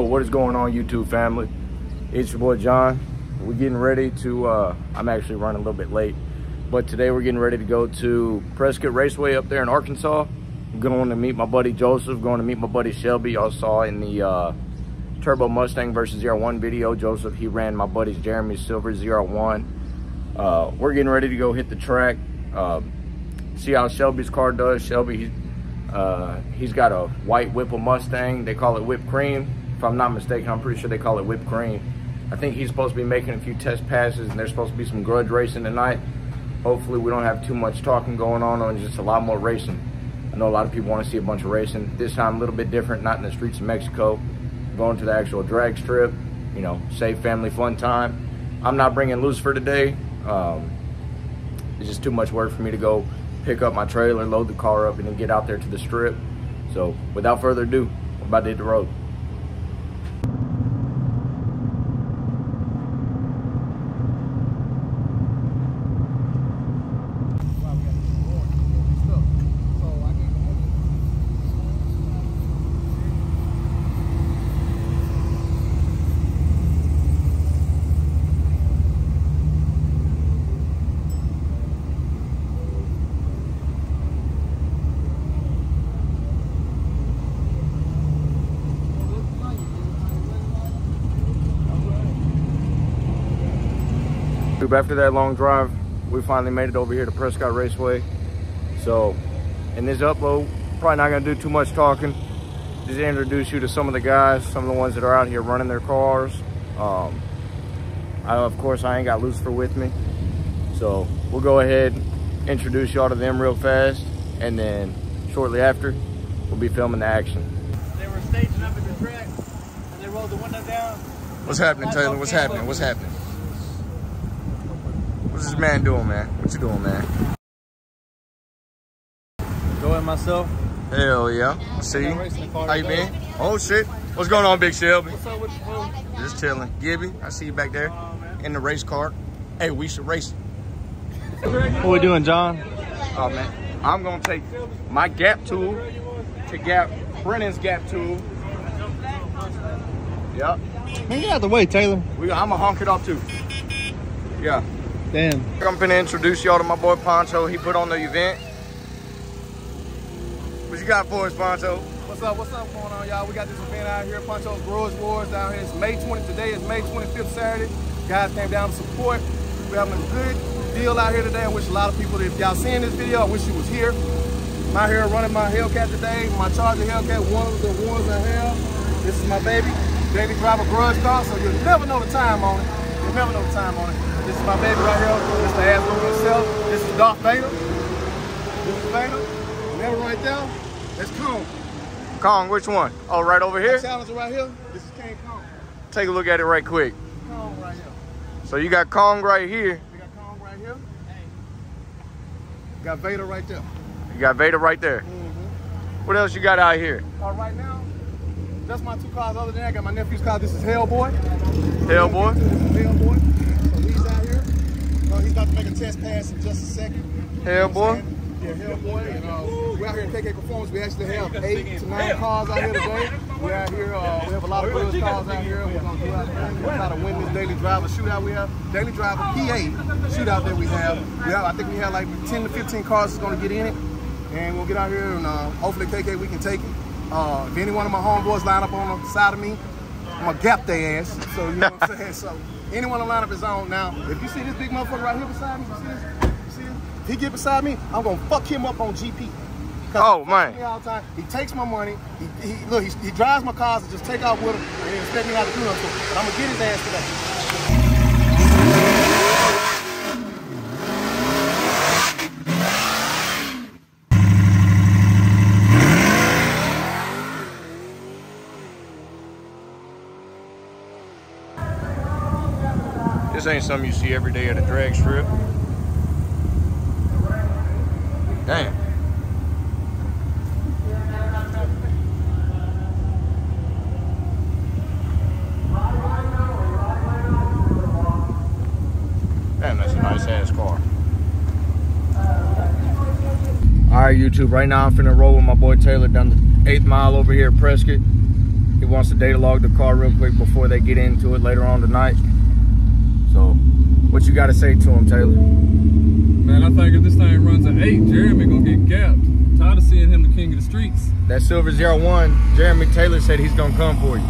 Yo, what is going on YouTube family? It's your boy John. We're getting ready to, uh, I'm actually running a little bit late, but today we're getting ready to go to Prescott Raceway up there in Arkansas. I'm going to meet my buddy Joseph, going to meet my buddy Shelby. Y'all saw in the uh, Turbo Mustang versus ZR1 video, Joseph, he ran my buddy's Jeremy Silver ZR1. Uh, we're getting ready to go hit the track, uh, see how Shelby's car does. Shelby, uh, he's got a white Whipple Mustang. They call it whipped cream if I'm not mistaken, I'm pretty sure they call it whipped cream. I think he's supposed to be making a few test passes and there's supposed to be some grudge racing tonight. Hopefully we don't have too much talking going on and just a lot more racing. I know a lot of people want to see a bunch of racing. This time a little bit different, not in the streets of Mexico. Going to the actual drag strip, you know, safe family fun time. I'm not bringing Lucifer today. Um, it's just too much work for me to go pick up my trailer, load the car up, and then get out there to the strip. So without further ado, we're about to hit the road. After that long drive, we finally made it over here to Prescott Raceway. So in this upload, probably not gonna do too much talking. Just introduce you to some of the guys, some of the ones that are out here running their cars. Um, I, of course, I ain't got Lucifer with me. So we'll go ahead, introduce y'all to them real fast. And then shortly after, we'll be filming the action. They were staging up at the track and they rolled the window down. What's happening, Taylor? What's happening? What's happening? What's this man doing, man? What you doing, man? Enjoying myself. Hell yeah. I see. How you been? Oh shit. What's going on, Big Shelby? What's up with you? Just chilling. Gibby, I see you back there in the race car. Hey, we should race. What we doing, John? Oh man, I'm gonna take my gap tool to gap Brennan's gap tool. Yep. Man, get out the way, Taylor. We, I'm gonna honk it off too. Yeah. Damn. I'm gonna introduce y'all to my boy Poncho. He put on the event. What you got for us, Poncho? What's up? What's up going on, y'all? We got this event out here, Poncho's Grudge Wars down here. It's May 20th. Today is May 25th, Saturday. Guys came down to support. We're having a good deal out here today. I wish a lot of people, if y'all seeing this video, I wish you was here. I'm out here running my Hellcat today, my Charger Hellcat, one of the ones I have. This is my baby, daily driver grudge car, so you'll never know the time on it. You'll never know the time on it. This is my baby right here. This is the Asshole himself. This is Darth Vader. This is Vader. And that right there, that's Kong. Kong, which one? Oh, right over here? Challenger right here, this is King Kong. Take a look at it right quick. Kong right here. So you got Kong right here. We got Kong right here. Hey. Got Vader right there. You got Vader right there. Mm-hmm. What else you got out here? Uh, right now, that's my two cars. Other than that, I got my nephew's car. This is Hellboy. Hellboy. This is Hellboy. So he's out here. Uh, he's about to make a test pass in just a second. Hellboy. Yeah, Hellboy. And uh, we're out here at KK Performance. We actually have eight to nine cars out here today. We're out here. Uh, we have a lot of good cars out here. We're gonna do out here. We're try to win this daily driver shootout we have. Daily driver PA shootout that we have. We have. I think we have like 10 to 15 cars that's gonna get in it. And we'll get out here and uh, hopefully KK we can take it. Uh, if any one of my homeboys line up on the side of me, I'm gonna gap their ass. So you know what I'm saying? So anyone to line up his own. Now, if you see this big motherfucker right here beside me, you see this? You see this? If he get beside me, I'm gonna fuck him up on GP. Oh, man. All the time. He takes my money. He, he look. He, he drives my cars and just take off with him and then expect me not to do nothing. But I'm gonna get his ass today. Ain't something you see every day at a drag strip. Damn. Damn, that's a nice ass car. All right, YouTube. Right now, I'm finna roll with my boy Taylor down the eighth mile over here at Prescott. He wants to data log the car real quick before they get into it later on tonight. So, what you got to say to him, Taylor? Man, I think if this thing runs an eight, Jeremy gonna get gapped. Tired of seeing him the king of the streets. That Silver ZR1, Jeremy Taylor said he's gonna come for you.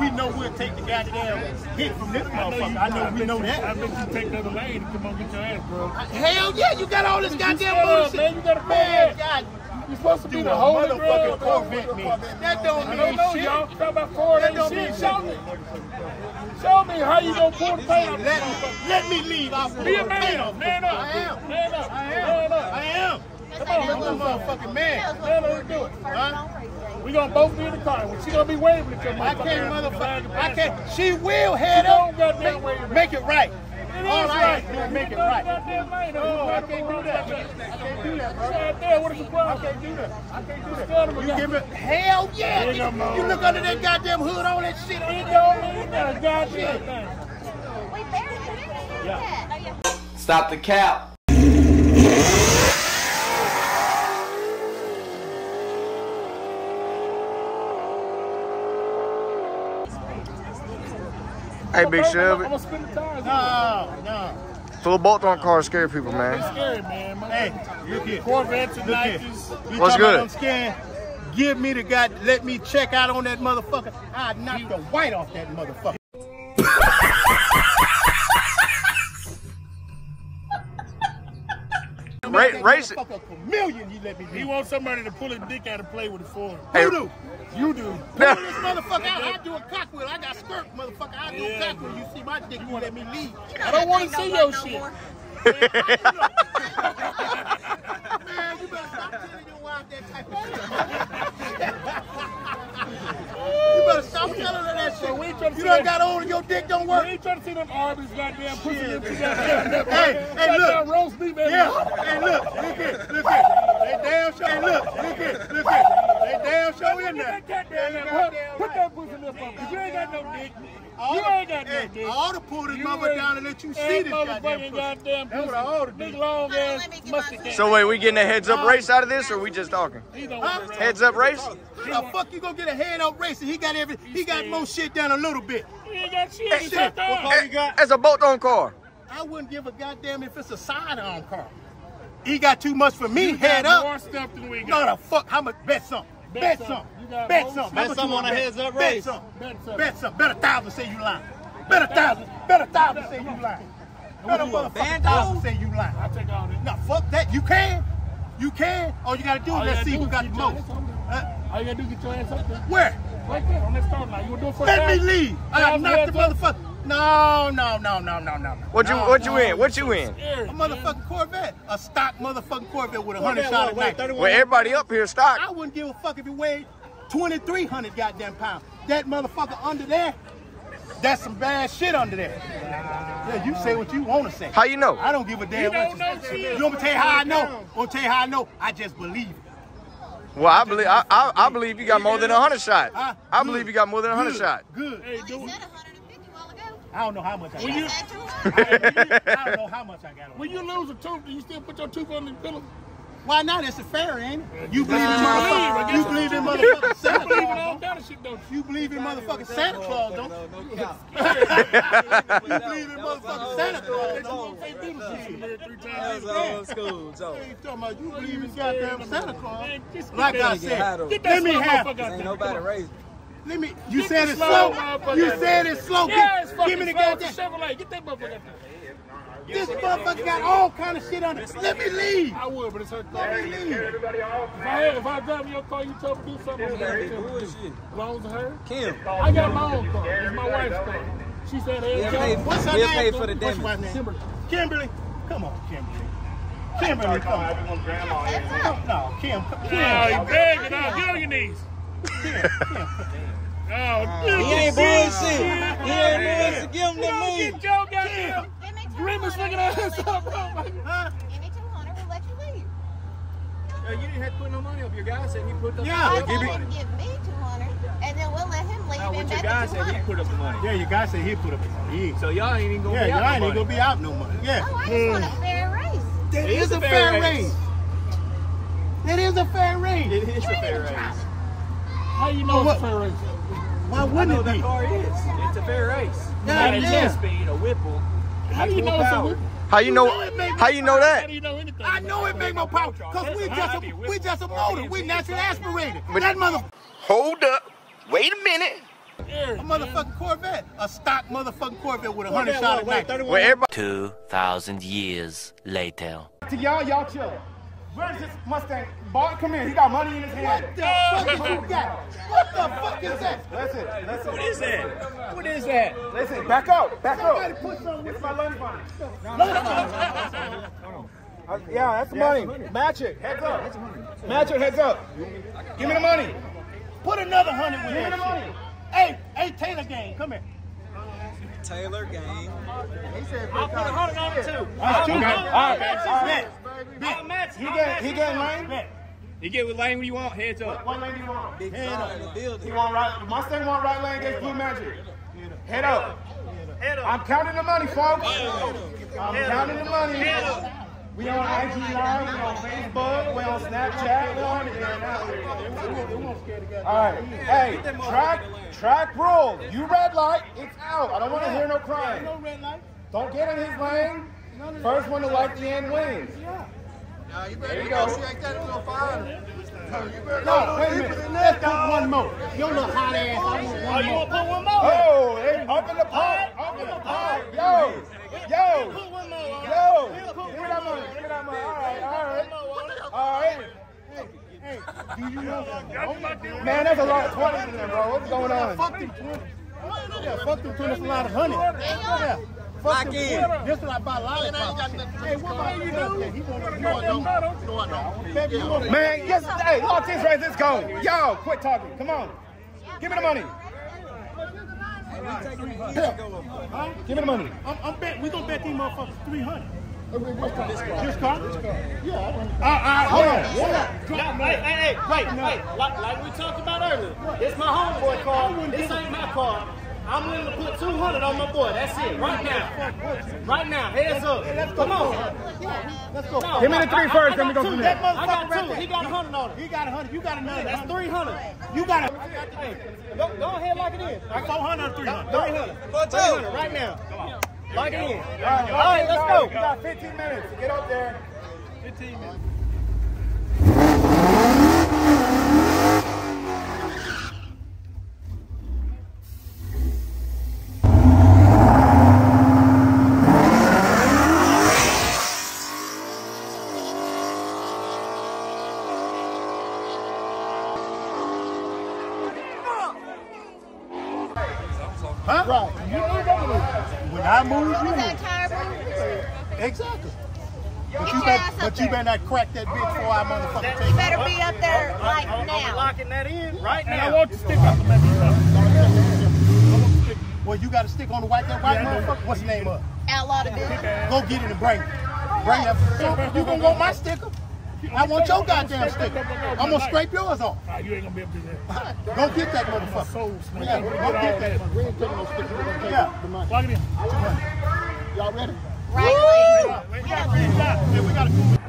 We know we'll take the goddamn hit from this motherfucker. I know we know that. I bet you take the other lane and come on get your ass, bro. Hell yeah, you got all this goddamn bullshit. man. You gotta pay Man. God, You supposed to be the a holy motherfucking. Corvette me. That don't I don't mean know, shit. y'all. Talk about Ford That don't shit. mean Show me. Show me how you gonna pull the paint off. Let, let me leave. I'll Be a man. Man up. I am. Man up. I Man am. up. I am. Come on, I'm a man. motherfucking man. Man up. Do it. Huh? We gonna both be in the car. She gonna be waving at your I motherfucker. can't, motherfucker. I can't. She will head She don't up. goddamn Make, wave. make it right. It All is I right. have to do is make it right. goddamn lane. No, I can't do that. I can't do that, bro. God damn, what is the problem? I can't do that. I can't do that. You give it hell yeah. Nigga. You look under that goddamn hood, all that shit on It it. don't mean that goddamn thing. We barely did that. Oh, Stop the cap. Hey, Big I'm Shelby. gonna spin the tires. No, no. Full bolt on cars scare people, It's man. scary, man. My Hey, look here. Corvettes and Nikes. You What's talking about good? I'm scared. Give me the guy. Let me check out on that motherfucker. I knock the white off that motherfucker. Ra- That race it. motherfucker a million. You let me He wants somebody to pull his dick out and play with it for him. Hey, You do. You do. Pull this motherfucker out. I do a cockwheel. I got skirt, motherfucker. I do Yeah. a cockwheel. You see my dick, you let me leave. I don't want to see your shit. Man, you better stop telling your wife that type of shit. you better stop telling her that shit. tryna You done got on and your dick don't work. We ain't trying to see them Arby's goddamn pussy. Hey, hey, look. Roast beef. and- Yeah. Hey, look, look here, look here. They damn sure. Hey, look, look here, look here. They damn sure in there. That goddamn They lip. goddamn Put that pussy lip up. 'cause You ain't got no dick. I You ain't got no dick. I ought to pull this mother down and let you see this goddamn motherfucking pussy. That's what I ought to do. Big long ass let me get my musty food. dick. So wait, we getting a heads up race out of this, or we just talking? He don't Huh? want to Heads up race? How the fuck you gonna get a head up racing? He got every. He got more shit than a little bit. He ain't got shit. He Shit. What car you got? It's a bolt on car. I wouldn't give a goddamn if it's a sidearm car. He got too much for me. You Head got more up. stuff than we No, got. a fuck. How much? Bet something. Bet Bet something. something. You got Bet more something. stuff. How Bet you on a heads up race. Bet something. Bet something. Bet a thousand say you lying. Bet a thousand. Bet a thousand say you lying. Bet a motherfucking thousand say you lying. I take all that. No, fuck that. You can. You can. All you gotta do is let's see who got the most. ass on there. Huh? All you gotta do is get your ass up there. Where? Right there on that start line. You gonna do it for Let me leave. I knocked the motherfucker. No, no, no, no, no, no. What you no, what you no. in? What you in? Scary, A man. motherfucking Corvette. A stock motherfucking Corvette with a hundred shot at night. Well, everybody up here stock. I wouldn't give a fuck if it weighed 2,300 goddamn pounds. That motherfucker under there, that's some bad shit under there. Yeah, you say what you want to say. How you know? I don't give a damn what you say. You want me to tell you how I know? I'm gonna tell you how I know. I just believe it. Well, I believe I, I, I believe you got more than a hundred shot. I believe you got more than a hundred Good. shots. Good. Hey, He do said 150 while ago. I don't know how much I got. He said 200. I don't know how much I got. When you lose a tooth, do you still put your tooth on the pillow? Why not? It's a fair, ain't it? You believe in I motherfucker. You believe in motherfucking Santa believe in all Claus. kind of shit, don't you? You believe in motherfucking Santa Claus, don't you? You believe in motherfucking Santa Claus, don't you? You married three That's times. old school, Joe. Hey, you talking about you believe in goddamn Santa Claus? Man, just get Like I Get high, though. said, Get let me slow have. motherfucker Ain't nobody Come on. raised. Let me. You Get said the it's slow slow. You said there. it's slow. Yeah, it's Give, give me the slow. It's goddamn. Chevrolet. Get that motherfucker out there. This motherfucker got all kind of shit on it. Let me leave. I would, but it's her car. Let me leave. If I, if I drive in your car, you told me to do something, I'm That be gonna do it. bullshit. As long as it's her. Kim. I got my own car. It's my wife's car. She said, hey, He'll Joe, pay, What's her he'll name? pay for the What's your name? Kimberly. Kimberly. Come on, Kimberly. Kimberly, come on. No, Kim. Kim. Oh, you begging now. Get on your knees. Oh, He ain't bullshit. He ain't bullshit. Give him the Don't meat. get Joe goddamn Give me 200. grimace looking ass up, bro. Huh? Give me 200. We'll let you leave. You didn't have to put no money up. Your guy said he put the Yeah. I give told me- him to give me 200, and then we'll let him leave Now, and what your bet guy the said he 200. put up the money. Yeah, your guy said he put up his money. He- So y'all ain't even gonna Yeah, be y'all out ain't no even gonna money. be out no money. Yeah. Oh, I just want a hmm. fair race. That It is is a a fair fair race. race. It is a fair race. It is a fair race. How you know What- it's a fair race? Why I wouldn't know it that car is. It's a fair race. Yeah, Not a yeah. 10 speed, a Whipple. How do you know it's a whip? How you know? How you know How that? do you know anything? I know it make more power because we just a, we just a motor. We naturally aspirated. But that mother Hold up. Wait a minute. a motherfucking Corvette, a stock motherfucking Corvette with a hundred shot at night. Well, everybody. 2,000 years later. To y'all, y'all chill. Where's this Mustang? Bart, come here. He got money in his hand. What the fuck you got? What the fuck is that? Listen, listen. What is that? What is that? Listen, back up, back Somebody up. put something It's with my lunch money. Uh, yeah, that's the money. Match it. Heads up. Match it. Heads up. Give me the money. Put another hundred with Give me the money. Hey, hey, Taylor Gang, come here. Taylor game. I'll put a hundred on it too. Okay. All right. All right. Bet. He getting, he getting lane? Bet. You get with lane where you want, heads up. What lane do you want? Big Head up. in the building. He want right. The Mustang want right lane against Blue Magic. Head up. Head up. I'm counting the money, folks. I'm counting the money. We on IG Live, we on Facebook, we on Snapchat, we on everything now. All right. Hey, track, track rule. You red light, it's out. I don't want to hear no crying. No red light. Don't get in his lane. First one to light the end wins. Uh, there you better go. No, wait a minute. Let's put one more. Your little hot ass. I want oh, one Oh, you want to put one more? Oh, hey, up in the pot, up in the pot. Yo, yo, Put one more on. yo. Give me that money. Give me that money. All right, all right, all right. Hey, do you know? Man, there's a lot of twenties in there, bro. What's going on? Fuck them twenty. Yeah, fuck them twenty. That's a lot of honey. Yeah. Fuck Lock in. This is like buy lollipops. Hey, what about you do? He want you. No, I don't. Baby, you want Man, yes, hey, lock this right, let's go. Yo, quit talking. Come on. Give me the money. Give me the money. I'm, I'm bet. We gonna bet these motherfuckers three hundred. This car? Yeah. All right, uh, uh, hold on. Hold on. Now, hey, hey, hey, wait, wait. Like, like we talked about earlier, it's my homeboy car. This ain't my car. I'm willing to put 200 on my boy. That's it. Right now. Right now. Heads up. Come on. Let's go. Give me the three I- I- first, I then we go from two. there. That I got motherfucker right two. there. He got a 100 on it. He got a hundred. You got another. That's 300. You got a. Hey, go, go ahead, lock it in. Like 400 or 300. 300. 300 right now. Lock it in. All right, All right, let's go. You got 15 minutes. Get up there. 15 minutes. Huh? Right. You know that. When I move, you move. that tire proof? Exactly. But you your better, but you better not crack that bitch before I motherfucker take You better be up there like I'm now. locking that in right And I want the stick out the left. Well, you got to stick on the white, that white motherfucker. What's the name of? it? outlaw to do. Go get it and bring it. Bring that. So you gonna want my sticker? I want your goddamn sticker. I'm gonna scrape yours off. You ain't gonna be able to do that. Go get that motherfucker. Yeah, go get that. We ain't taking no sticker. We're gonna Yeah. the money. Lock it in. Y'all ready? Right. We got Hey, we got to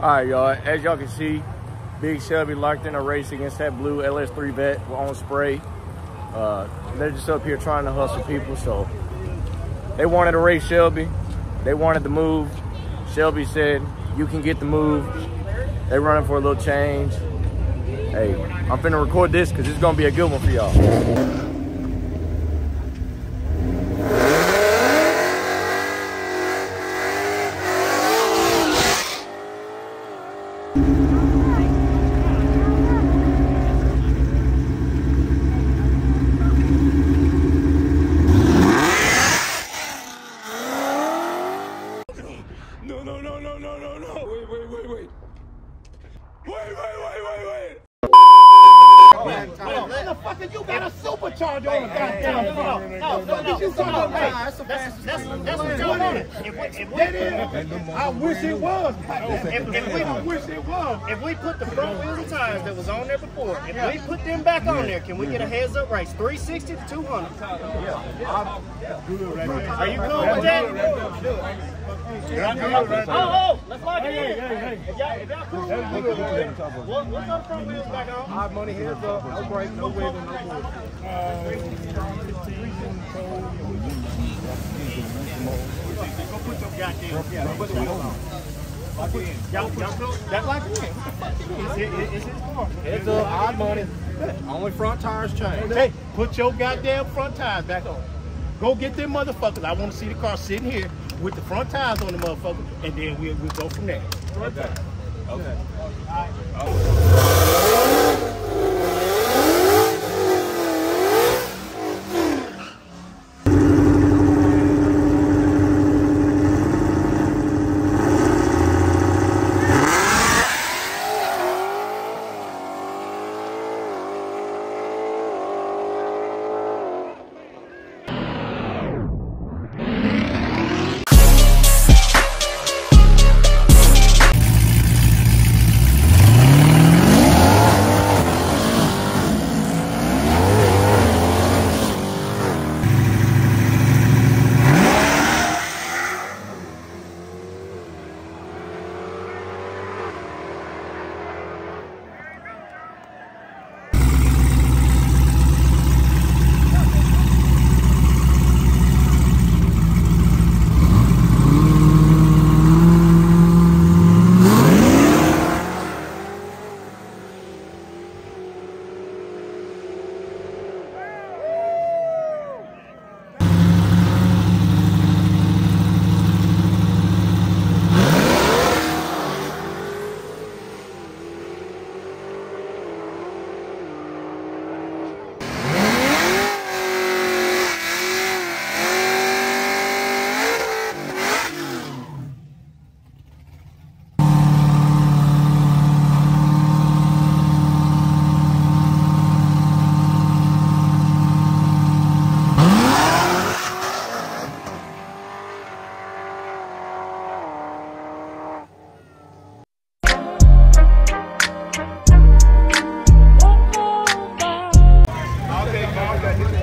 All right, y'all. As y'all can see, Big Shelby locked in a race against that blue LS3 Vette on spray. Uh, they're just up here trying to hustle people, so they wanted to race Shelby. They wanted the move. Shelby said, "You can get the move." They running for a little change. Hey, I'm finna record this because it's gonna be a good one for y'all. No, no, no, no, no, no, no. Wait, wait, wait, wait. Wait, wait, wait, wait, wait. Motherfucker, you got a supercharger on the goddamn front. No, no, no, you talking about? That's the that's, fastest. that's, that's what y'all wanted. If we, if we, That is. I wish it was. if, if we, I wish it was. if we put the front wheels and tires that was on there before, if we put them back on there, can we get a heads up race? 360 to 200. Yeah. Are you cool with that? Oh, oh, let's lock it in. If y'all, if y'all cool. What, what's our front wheels back on? Hot money, heads up, no break, no wiggle, no bull. Go put your goddamn, yeah, put the wheels on. Y'all, y'all cool? That lock it. It's, it, it's his car. Heads up, hot money. Only front tires change. Hey, put your goddamn front tires back on. Go get them motherfuckers. I want to see the car sitting here with the front tires on the motherfucker, and then we'll, we'll go from there.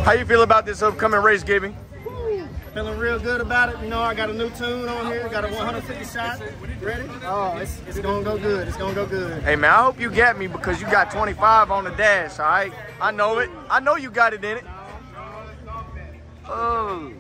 How you feel about this upcoming race, Gibby? Feeling real good about it. You know, I got a new tune on here. Got a 150 shot. Ready? Oh, it's, it's gonna go good. It's gonna go good. Hey man, I hope you get me because you got 25 on the dash, all right? I know it. I know you got it in it. Oh.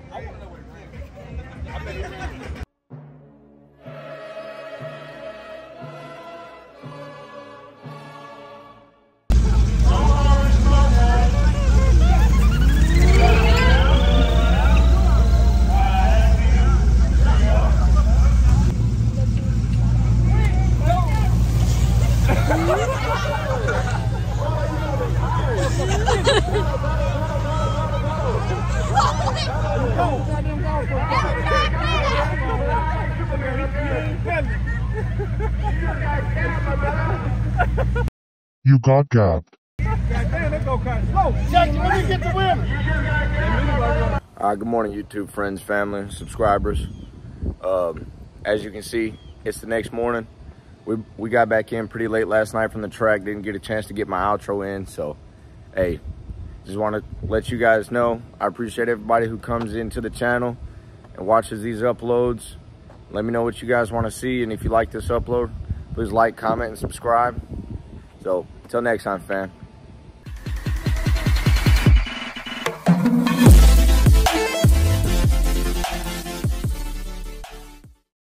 You got good morning, YouTube friends, family, subscribers. Um, as you can see, it's the next morning. We, we got back in pretty late last night from the track. Didn't get a chance to get my outro in. So, hey, just want to let you guys know I appreciate everybody who comes into the channel and watches these uploads. Let me know what you guys want to see. And if you like this upload, please like, comment, and subscribe. So, until next time, fam.